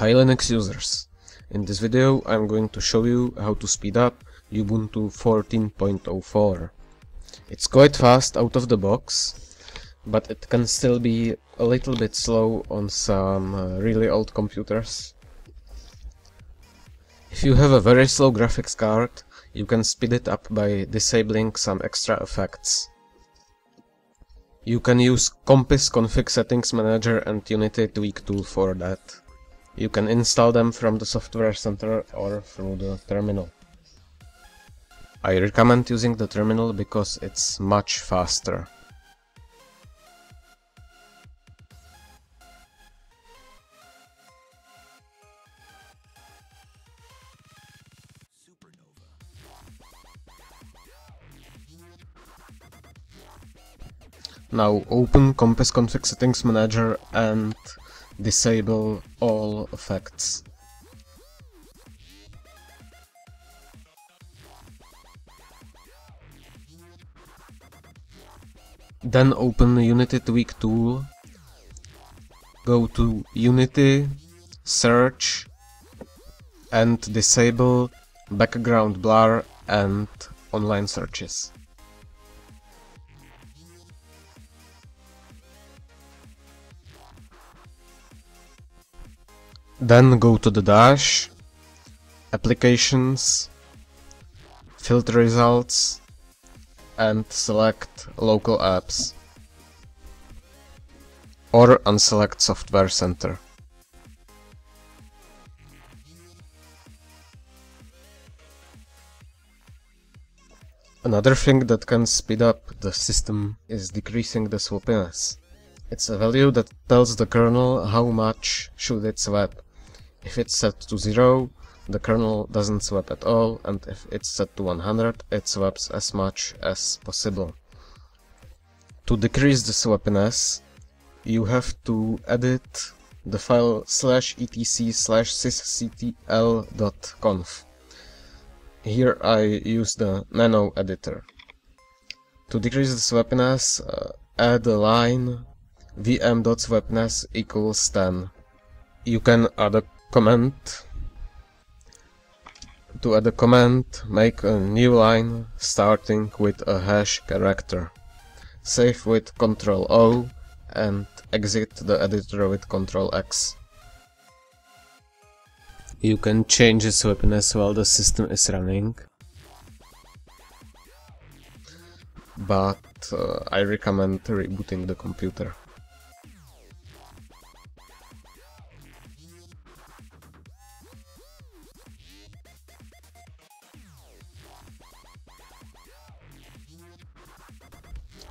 Hi Linux users! In this video I'm going to show you how to speed up Ubuntu 14.04. It's quite fast out of the box, but it can still be a little bit slow on some uh, really old computers. If you have a very slow graphics card, you can speed it up by disabling some extra effects. You can use Compiz config settings manager and Unity tweak tool for that. You can install them from the software center or through the terminal. I recommend using the terminal because it's much faster. Now open Compiz Config Settings Manager and disable all effects. Then open Unity Tweak tool, go to Unity, Search, and disable background blur and online searches. Then go to the dash, applications, filter results, and select local apps. Or unselect software center. Another thing that can speed up the system is decreasing the swappiness. It's a value that tells the kernel how much should it swap if it's set to 0, the kernel doesn't swap at all, and if it's set to 100, it swaps as much as possible. To decrease the swappiness, you have to edit the file slash etc slash sysctl.conf. Here I use the nano editor. To decrease the swappiness, uh, add a line vm.swappiness equals 10. You can add comment. To add a comment make a new line starting with a hash character. Save with ctrl O and exit the editor with ctrl X. You can change its swappiness while the system is running. But uh, I recommend rebooting the computer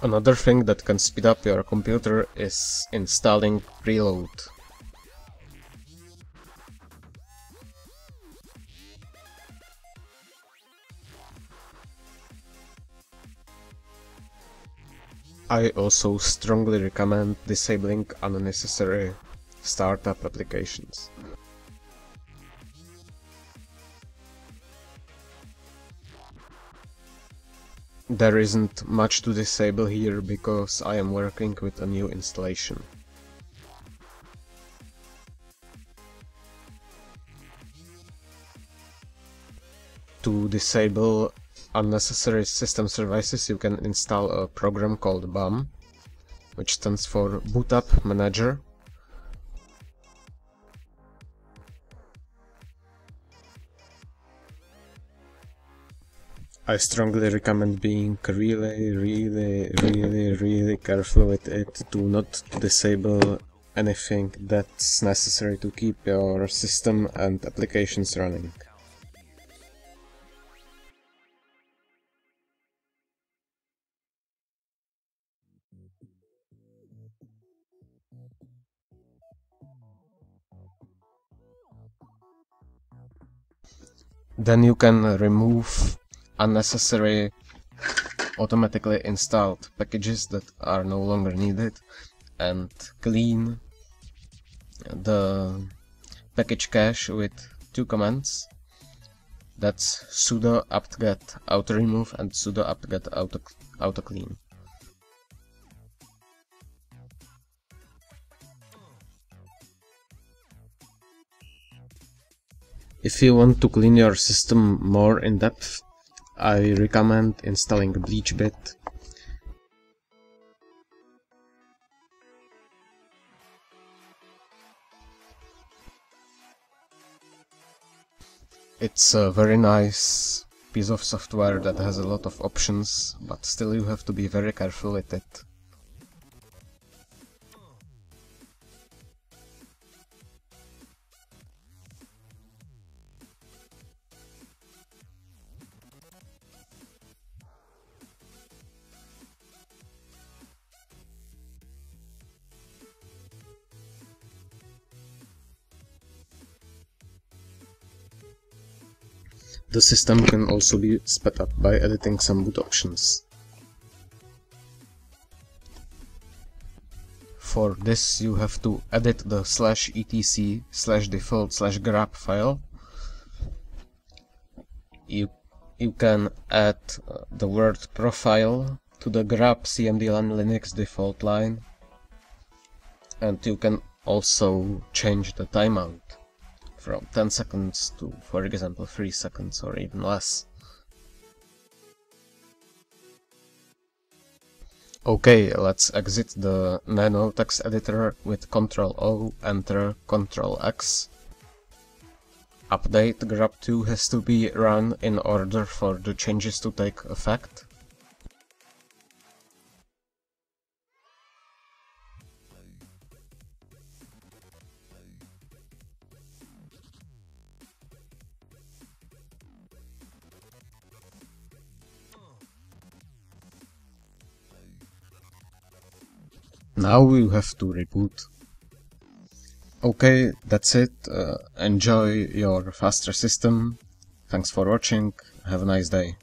Another thing that can speed up your computer is installing preload. I also strongly recommend disabling unnecessary startup applications. There isn't much to disable here because I am working with a new installation. To disable unnecessary system services you can install a program called BUM, which stands for Boot Up Manager I strongly recommend being really, really, really, really careful with it to not disable anything that's necessary to keep your system and applications running. Then you can remove unnecessary automatically installed packages that are no longer needed and clean the package cache with two commands. That's sudo apt-get auto remove and sudo apt-get auto, auto clean. If you want to clean your system more in depth, I recommend installing bleach BleachBit. It's a very nice piece of software that has a lot of options, but still you have to be very careful with it. The system can also be sped up by editing some boot options. For this you have to edit the slash etc slash default slash grub file. You, you can add uh, the word profile to the grub cmdline linux default line and you can also change the timeout from 10 seconds to, for example, 3 seconds or even less. Okay, let's exit the Nano text editor with Ctrl O, Enter, Ctrl X. Update grub2 has to be run in order for the changes to take effect. Now we have to reboot. Okay, that's it. Uh, enjoy your faster system. Thanks for watching. Have a nice day.